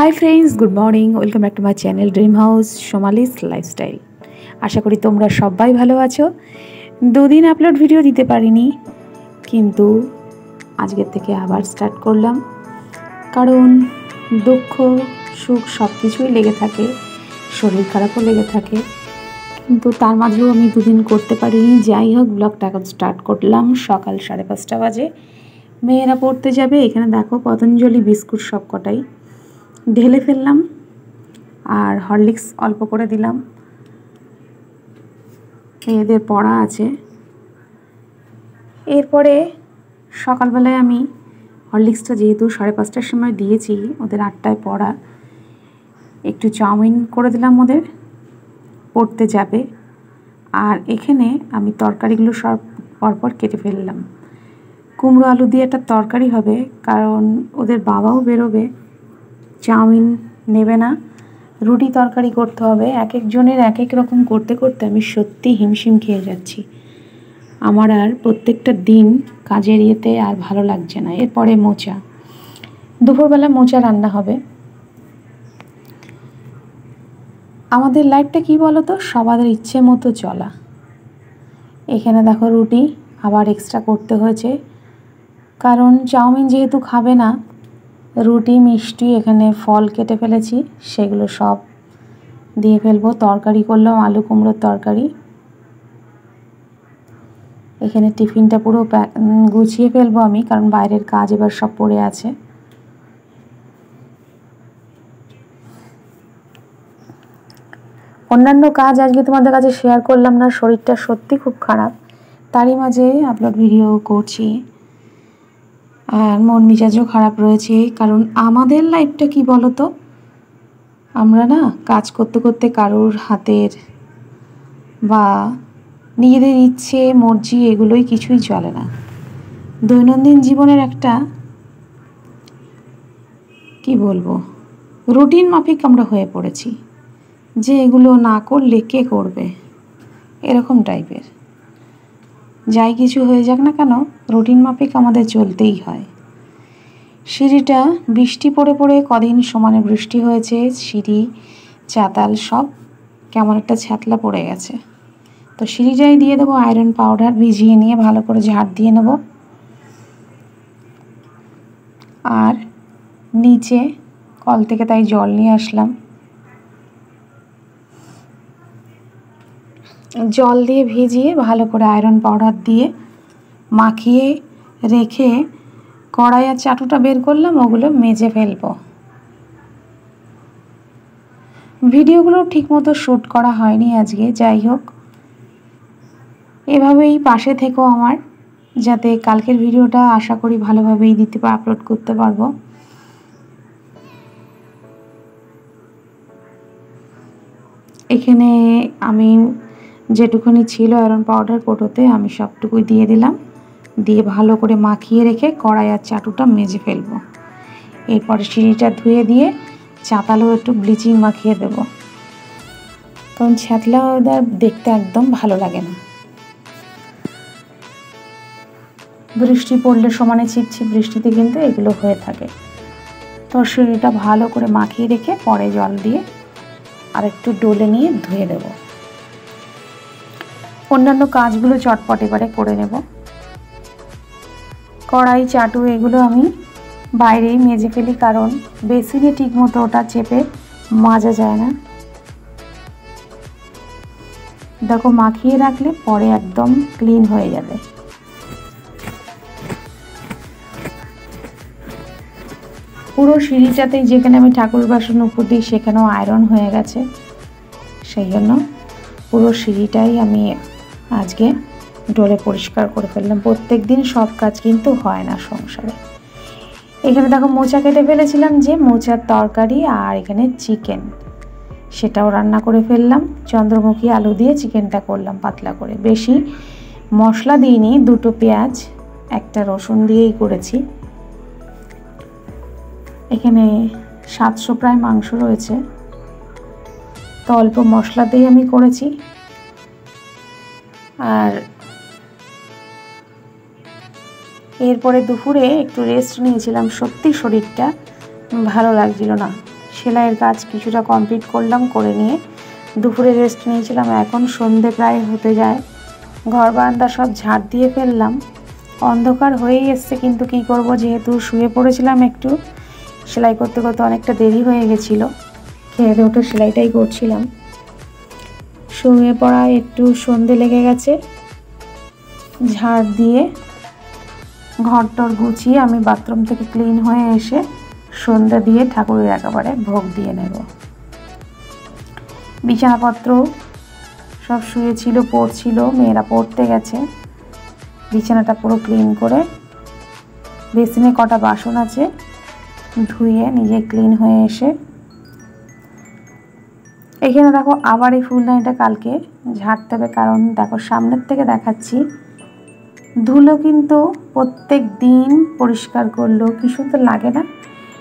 Hi friends good morning welcome back to my channel dream house Somali's lifestyle আশা করি তোমরা সবাই ভালো আছো। দুদিন আপলোড ভিডিও দিতে পারিনি, কিন্তু আজকের থেকে আবার স্টার্ট করলাম। কারণ দুঃখ, সুখ সব কিছুই লেগে থাকে, শরীর খারাপও লেগে থাকে। কিন্তু তার মাঝেও আমি দুদিন করতে পারিনি। যাই হোক ব্লগটা এখন স্টার্ট করলাম। সকাল সাড়ে পাঁচটা বাজে। মেয়েরা পড়তে যাবে। এখানে দেখো, পতঞ্জলি বিস্কুট সব কটাই ঢেলে ফেললাম আর হরলিক্স অল্প করে দিলাম। এদের পড়া আছে। এরপরে সকালবেলায় আমি হরলিক্সটা যেহেতু সাড়ে পাঁচটার সময় দিয়েছি, ওদের আটটায় পড়া। একটু চাউমিন করে দিলাম ওদের, পড়তে যাবে। আর এখানে আমি তরকারিগুলো সব পরপর কেটে ফেললাম। কুমড়ো আলু দিয়ে একটা তরকারি হবে, কারণ ওদের বাবাও বেরোবে। চাউমিন নেবে না। রুটি তরকারি করতে হবে। এক একজনের এক এক রকম করতে করতে আমি সত্যি হিমশিম খেয়ে যাচ্ছি। আমার আর প্রত্যেকটা দিন কাজের ইয়েতে আর ভালো লাগছে না। এরপরে মোচা। দুপুরবেলা মোচা রান্না হবে। আমাদের লাইফটা কি বলো তো সবাদের ইচ্ছে মতো চলা। এখানে দেখো রুটি আবার এক্সট্রা করতে হয়েছে। কারণ চাউমিন যেহেতু খাবে না রুটি, মিষ্টি, এখানে ফল কেটে ফেলেছি। সেগুলো সব দিয়ে ফেলব। তরকারি করলাম, আলু কুমড়োর তরকারি। এখানে টিফিনটা পুরো গুছিয়ে ফেলব আমি, কারণ বাইরের কাজ এবার সব পড়ে আছে। অন্যান্য কাজ আজকে তোমাদের কাছে শেয়ার করলাম না, শরীরটা সত্যি খুব খারাপ। তারই মাঝে আপলোড ভিডিও করছি। আর মন মেজাজও খারাপ রয়েছে, কারণ আমাদের লাইফটা কি বলো তো আমরা না কাজ করতে করতে কারোর হাতের বা নিজেদের ইচ্ছে, মর্জি এগুলোই কিছুই চলে না। দৈনন্দিন জীবনের একটা, কি বলব রুটিন মাফিক আমরা হয়ে পড়েছি, যে এগুলো না করলে কে করবে? এরকম টাইপের যাই কিছু হয়ে যাক না কেন, রুটিন মাফিক আমাদের চলতেই হয়। সিঁড়িটা বৃষ্টি পড়ে পড়ে কদিন সমানে বৃষ্টি হয়েছে, সিঁড়ি, চাতাল সব কেমন একটা ছ্যাতলা পড়ে গেছে। তো সিঁড়িটাই দিয়ে দেবো আয়রন পাউডার ভিজিয়ে নিয়ে ভালো করে ঝাড় দিয়ে নেব। আর নিচে কল থেকে তাই জল নিয়ে আসলাম। জল দিয়ে ভিজিয়ে ভালো করে আয়রন পাউডার দিয়ে মাখিয়ে রেখে কড়াই আর চাটুটা বের করলাম, ওগুলো মেজে ফেলব। ভিডিওগুলো ঠিকমতো শ্যুট করা হয়নি আজকে, যাই হোক। এভাবেই পাশে থেকেও আমার, যাতে কালকের ভিডিওটা আশা করি ভালোভাবেই দিতে আপলোড করতে পারব। এখানে আমি যেটুকুনি ছিল আয়রন পাউডার কোটোতে আমি সবটুকুই দিয়ে দিলাম। দিয়ে ভালো করে মাখিয়ে রেখে কড়াই আর চাটুটা মেজে ফেলব। এরপরে সিঁড়িটা ধুয়ে দিয়ে চাতালেও একটু ব্লিচিং মাখিয়ে দেব। কারণ ছ্যাতলা ওদের দেখতে একদম ভালো লাগে না। বৃষ্টি পড়লে সমানে ছিপছিপ বৃষ্টিতে কিন্তু এগুলো হয়ে থাকে। তো সিঁড়িটা ভালো করে মাখিয়ে রেখে পরে জল দিয়ে আর একটু ডলে নিয়ে ধুয়ে দেব। অন্যান্য কাজগুলো চটপট এবারে করে নেব। কড়াই, চাটু এগুলো আমি বাইরেই মেজে ফেলি কারণ বেসিনে ঠিক মতো ওটা চেপে মাজা যায় না। দেখো, মাখিয়ে রাখলে পরে একদম ক্লিন হয়ে যাবে। পুরো সিঁড়িটাতেই যেখানে আমি ঠাকুর বাসন উপর দিই সেখানেও আয়রন হয়ে গেছে। সেই জন্য পুরো সিঁড়িটাই আমি আজকে ডোলে পরিষ্কার করে ফেললাম। প্রত্যেক দিন সব কাজ কিন্তু হয় না সংসারে। এখানে দেখো মোচা কেটে ফেলেছিলাম যে মোচার তরকারি আর এখানে চিকেন। সেটাও রান্না করে ফেললাম। চন্দ্রমুখী আলু দিয়ে চিকেনটা করলাম পাতলা করে। বেশি মশলা দিইনি, দুটো পেঁয়াজ, একটা রসুন দিয়েই করেছি। এখানে সাতশো প্রায় মাংস রয়েছে। তো অল্প মশলা দিয়ে আমি করেছি। আর এরপরে দুপুরে একটু রেস্ট নিয়েছিলাম। সত্যি শরীরটা ভালো লাগছিল না। সেলাইয়ের কাজ কিছুটা কমপ্লিট করলাম, করে নিয়ে দুপুরে রেস্ট নিয়েছিলাম। এখন সন্ধে প্রায় হতে যায়। ঘর বারান্দা সব ঝাড় দিয়ে ফেললাম। অন্ধকার হয়েই এসছে, কিন্তু কি করব? যেহেতু শুয়ে পড়েছিলাম একটু, সেলাই করতে করতে অনেকটা দেরি হয়ে গেছিল। খেয়ে উঠে সেলাইটাই করছিলাম। শুয়ে পড়ায় একটু সন্ধে লেগে গেছে। ঝাড় দিয়ে ঘর টর গুছিয়ে আমি বাথরুম থেকে ক্লিন হয়ে এসে সন্ধ্যা দিয়ে ঠাকুরের একেবারে ভোগ দিয়ে নেব। বিছানাপত্র সব শুয়েছিল, পড়ছিল, মেয়েরা পড়তে গেছে। বিছানাটা পুরো ক্লিন করে বেসিনে কটা বাসন আছে ধুয়ে নিজে ক্লিন হয়ে এসে এখানে দেখো আবার এই ফুলদানিটা কালকে ঝাড়তে হবে, কারণ দেখো সামনের থেকে দেখাচ্ছি। ধুলো কিন্তু প্রত্যেক দিন পরিষ্কার করলেও কি সুন্দর লাগে না?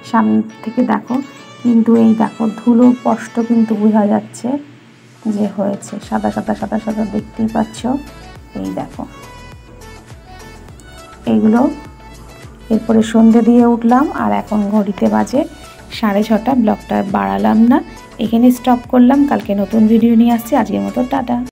সামনে থেকে দেখো, কিন্তু এই দেখো ধুলো স্পষ্ট কিন্তু বোঝা যাচ্ছে যে হয়েছে। সাদা সাদা সাদা সাদা দেখতেই পাচ্ছ। এই দেখো। এইগুলো এরপরে সন্ধে দিয়ে উঠলাম, আর এখন ঘড়িতে বাজে সাড়ে ছটা, ব্লকটা বাড়ালাম না। এখানে স্টপ করলাম কালকে নতুন ভিডিও নিয়ে আসছি আজকের মতো টাটা।